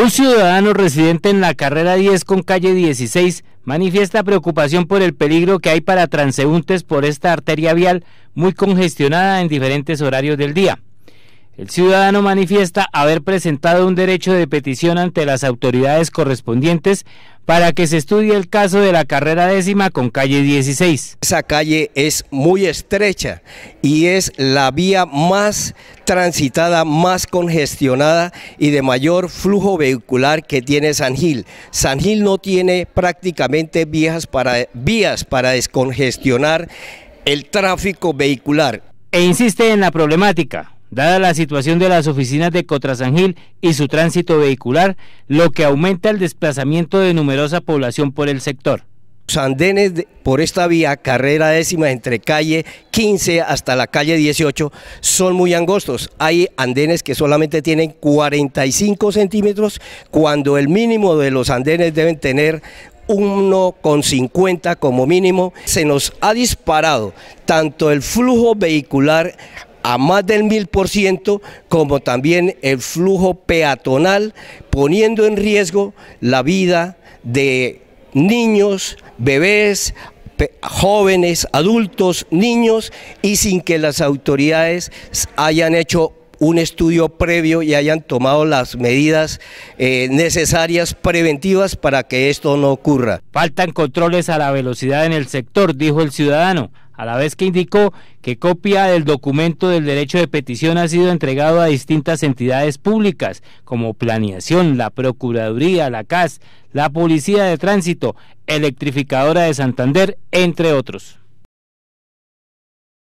Un ciudadano residente en la carrera 10 con calle 16 manifiesta preocupación por el peligro que hay para transeúntes por esta arteria vial muy congestionada en diferentes horarios del día. El ciudadano manifiesta haber presentado un derecho de petición ante las autoridades correspondientes para que se estudie el caso de la carrera décima con calle 16. Esa calle es muy estrecha y es la vía más transitada, más congestionada y de mayor flujo vehicular que tiene San Gil. San Gil no tiene prácticamente vías para, vías para descongestionar el tráfico vehicular. E insiste en la problemática dada la situación de las oficinas de Cotrasangil y su tránsito vehicular, lo que aumenta el desplazamiento de numerosa población por el sector. Andenes por esta vía, carrera décima entre calle 15 hasta la calle 18, son muy angostos. Hay andenes que solamente tienen 45 centímetros, cuando el mínimo de los andenes deben tener 1,50 como mínimo. Se nos ha disparado tanto el flujo vehicular a más del mil por ciento, como también el flujo peatonal, poniendo en riesgo la vida de niños, bebés, jóvenes, adultos, niños, y sin que las autoridades hayan hecho un estudio previo y hayan tomado las medidas eh, necesarias preventivas para que esto no ocurra. Faltan controles a la velocidad en el sector, dijo el ciudadano a la vez que indicó que copia del documento del derecho de petición ha sido entregado a distintas entidades públicas como Planeación, la Procuraduría, la CAS, la Policía de Tránsito, Electrificadora de Santander, entre otros.